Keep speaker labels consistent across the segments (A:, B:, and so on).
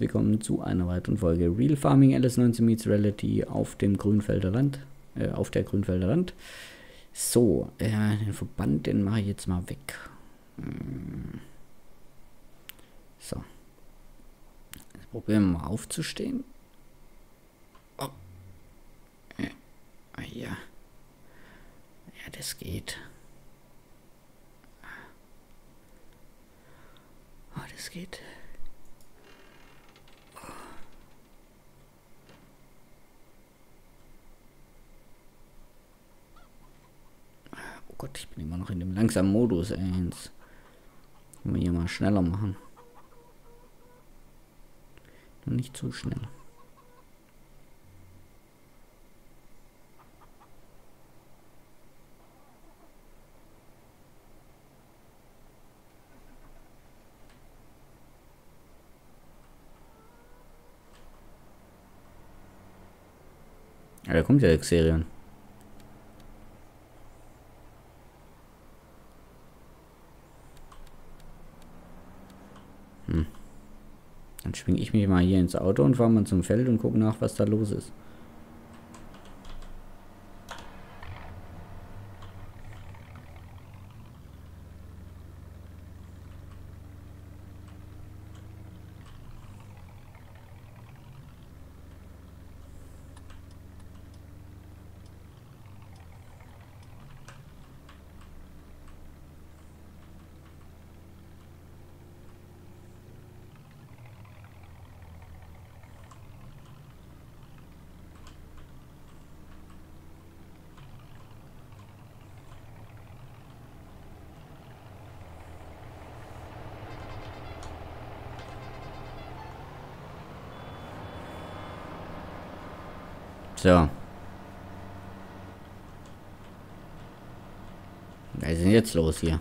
A: willkommen zu einer weiteren Folge Real Farming LS19 Meets Reality auf dem Grünfelder Land, äh, auf der Grünfelder Land. So, äh, den Verband, den mache ich jetzt mal weg. Hm. So. Jetzt probieren wir mal aufzustehen. Oh. Ja. Ah, ja. Ja, das geht. Oh, das geht. Gott, ich bin immer noch in dem langsamen Modus, ey. Jetzt können wir hier mal schneller machen. Nur nicht zu schnell. Ja, da kommt ja Xerion. Hm. Dann schwinge ich mich mal hier ins Auto und fahre mal zum Feld und gucke nach, was da los ist. So. Was ist denn jetzt los hier?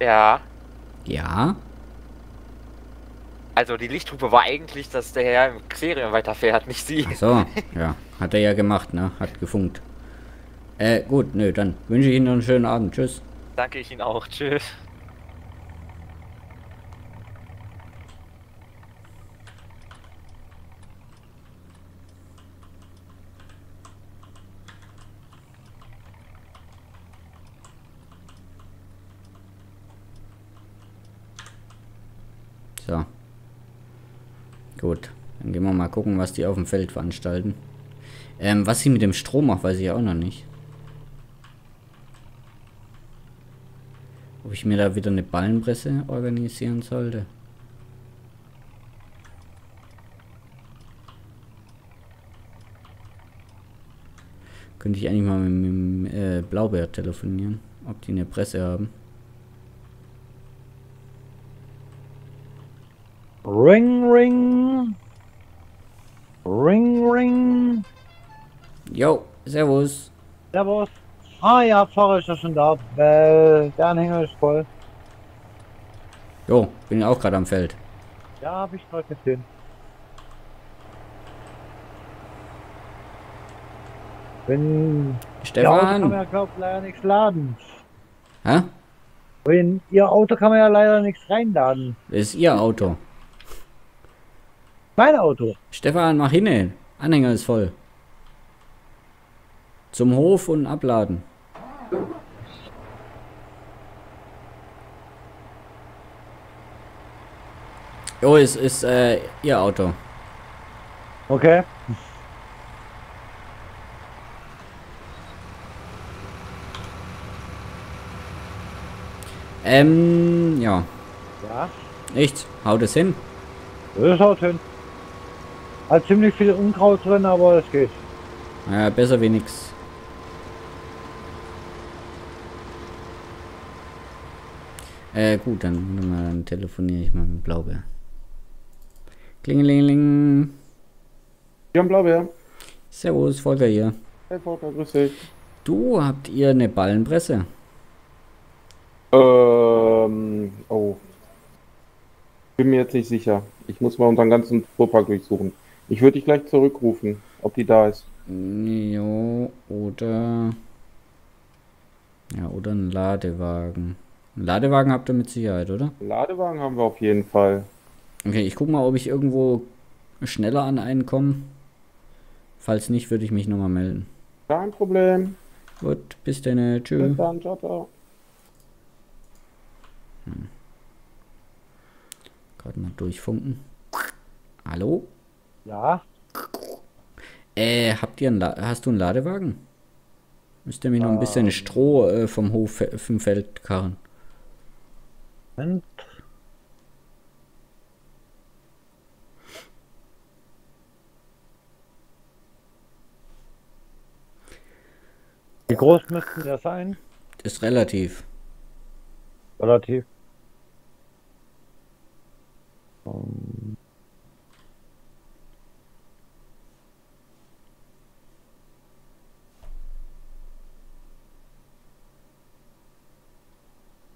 B: Ja,
A: Ja?
B: Also die Lichthupe war eigentlich, dass der Herr im Xerion weiterfährt, nicht sie.
A: Ach so, ja. Hat er ja gemacht, ne? Hat gefunkt. Äh, gut, nö, dann wünsche ich Ihnen noch einen schönen Abend. Tschüss.
B: Danke ich Ihnen auch. Tschüss.
A: So. Gut. Dann gehen wir mal gucken, was die auf dem Feld veranstalten. Ähm, was sie mit dem Strom macht, weiß ich auch noch nicht. Ob ich mir da wieder eine Ballenpresse organisieren sollte. Könnte ich eigentlich mal mit, mit äh, Blaubeer telefonieren, ob die eine Presse haben.
C: Ring, ring. Ring, ring.
A: Jo, servus.
C: Servus. Ah ja, Pfarrer ist ja schon da. Äh, der Anhänger ist voll.
A: Jo, bin auch gerade am Feld.
C: Ja, hab ich gerade gesehen. Wenn Ihr Auto kann man
A: Stefan?
C: ja glaub, leider nichts laden.
A: Hä?
C: In Ihr Auto kann man ja leider nichts reinladen.
A: Das ist ihr Auto.
C: Mein Auto.
A: Stefan, mach hin. Anhänger ist voll. Zum Hof und abladen. Jo, es ist äh, ihr Auto.
C: Okay.
A: Ähm, ja.
C: Ja.
A: Nichts. Haut es hin.
C: Das haut hin. Hat ziemlich viel Unkraut drin, aber es geht.
A: Ja, besser wie nix. Äh, gut, dann, dann telefoniere ich mal mit Blaubeer. Klingelingeling.
D: Jan Blaubeer.
A: Servus, Volker hier.
D: Hey Volker, grüß dich.
A: Du, habt ihr eine Ballenpresse?
D: Ähm, oh. Bin mir jetzt nicht sicher. Ich muss mal unseren ganzen Fuhrpark durchsuchen. Ich würde dich gleich zurückrufen, ob die da ist.
A: Jo, oder. Ja, oder ein Ladewagen. Ein Ladewagen habt ihr mit Sicherheit, oder?
D: Ladewagen haben wir auf jeden Fall.
A: Okay, ich guck mal, ob ich irgendwo schneller an einen komme. Falls nicht, würde ich mich nochmal melden.
D: Kein Problem.
A: Gut, bis dann.
D: Bis
A: Tschüss.
D: dann, ciao, ciao.
A: Gerade mal durchfunken. Hallo?
C: Ja,
A: Äh, habt ihr einen La hast du einen Ladewagen? Müsst ihr mir noch ein bisschen Stroh äh, vom Hof äh, vom Feld karren?
C: Moment. Wie groß müssten der sein?
A: Ist relativ.
C: Relativ.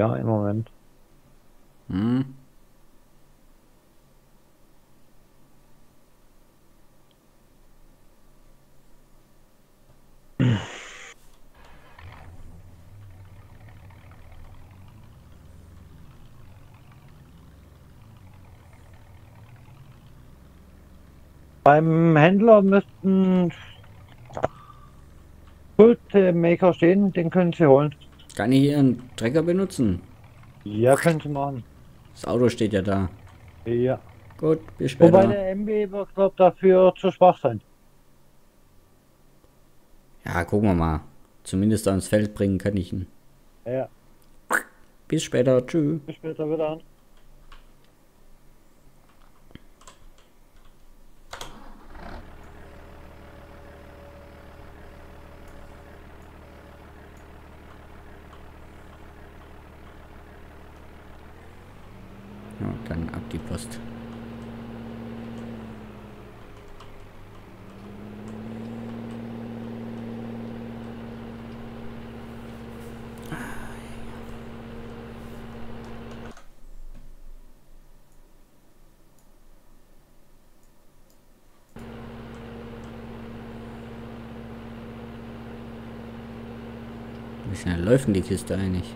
C: Ja, im Moment.
A: Hm?
C: Beim Händler müssten Pultmaker stehen, den können Sie holen.
A: Kann ich hier einen Trecker benutzen?
C: Ja, können Sie machen.
A: Das Auto steht ja da.
C: Ja.
A: Gut, bis
C: Wobei
A: später.
C: der MB wird dafür zu schwach sein.
A: Ja, gucken wir mal. Zumindest ans Feld bringen kann ich ihn.
C: Ja,
A: Bis später. Tschüss.
C: bis später wieder an.
A: Dann ab die Post. Wie schnell läuft denn die Kiste eigentlich?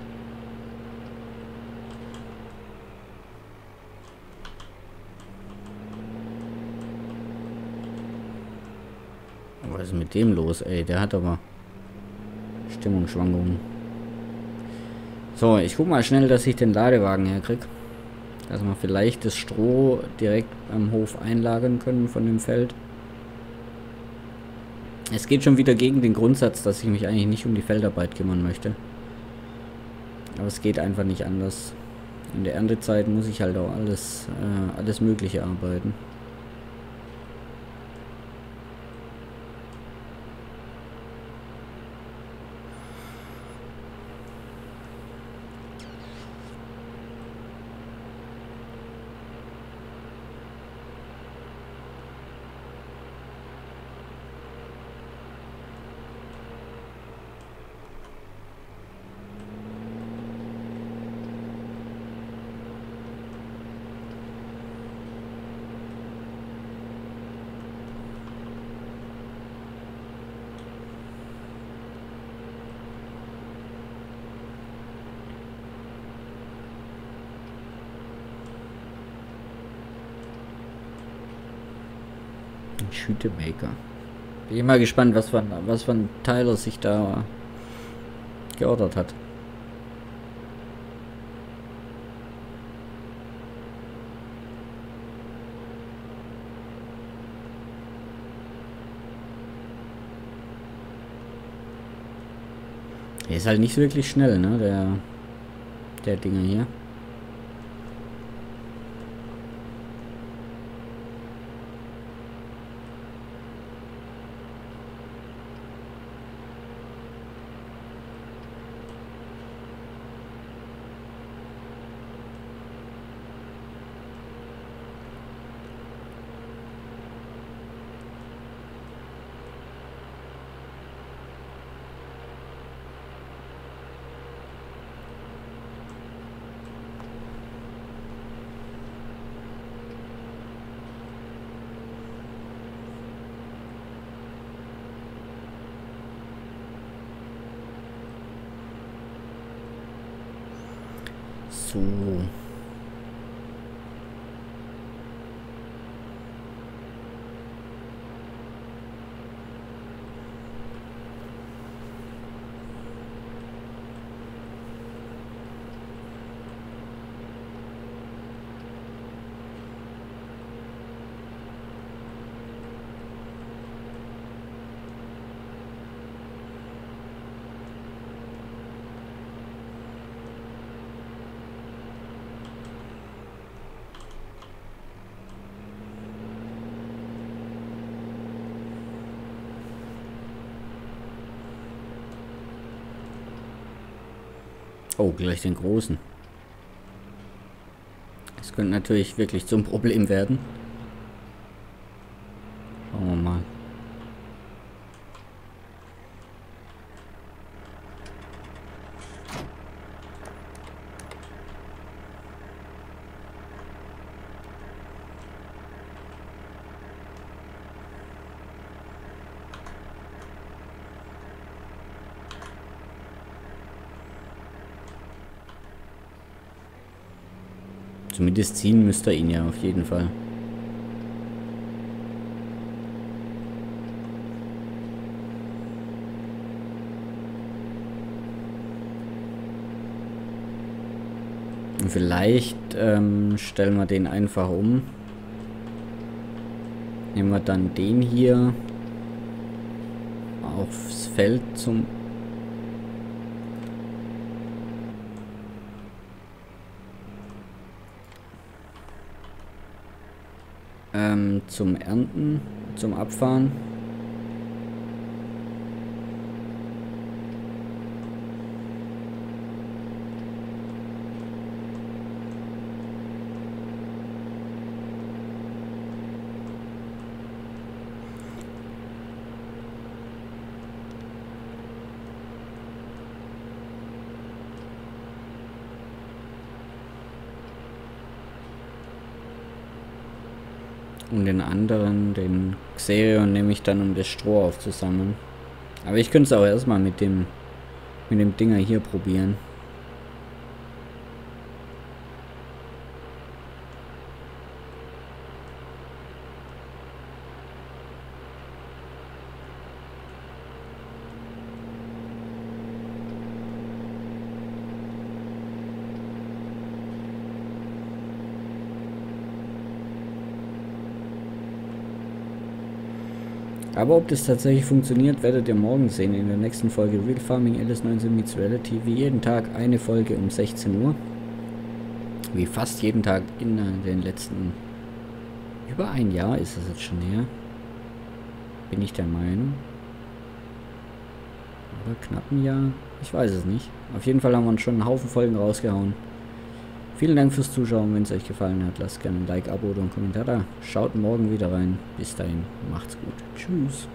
A: Was ist dem los, ey? Der hat aber Stimmungsschwankungen. So, ich guck mal schnell, dass ich den Ladewagen herkrieg. Dass wir vielleicht das Stroh direkt am Hof einlagern können von dem Feld. Es geht schon wieder gegen den Grundsatz, dass ich mich eigentlich nicht um die Feldarbeit kümmern möchte. Aber es geht einfach nicht anders. In der Erntezeit muss ich halt auch alles, äh, alles Mögliche arbeiten. Schütemaker. Bin ich mal gespannt, was von, was von Tyler sich da geordert hat. Er ist halt nicht wirklich schnell, ne? Der, der Dinger hier. 苏 Oh, gleich den großen. Das könnte natürlich wirklich zum Problem werden. Schauen wir mal. Zumindest ziehen müsste er ihn ja auf jeden Fall. Vielleicht ähm, stellen wir den einfach um. Nehmen wir dann den hier aufs Feld zum ähm, zum Ernten, zum Abfahren. Und den anderen, den Xerion, nehme ich dann, um das Stroh aufzusammeln. Aber ich könnte es auch erstmal mit dem, mit dem Dinger hier probieren. Aber ob das tatsächlich funktioniert, werdet ihr morgen sehen in der nächsten Folge Real Farming LS19 Meets Reality. Wie jeden Tag eine Folge um 16 Uhr. Wie fast jeden Tag in den letzten... Über ein Jahr ist es jetzt schon her. Bin ich der Meinung. Oder knapp ein Jahr. Ich weiß es nicht. Auf jeden Fall haben wir uns schon einen Haufen Folgen rausgehauen. Vielen Dank fürs Zuschauen. Wenn es euch gefallen hat, lasst gerne ein Like, Abo oder einen Kommentar da. Schaut morgen wieder rein. Bis dahin, macht's gut. Tschüss.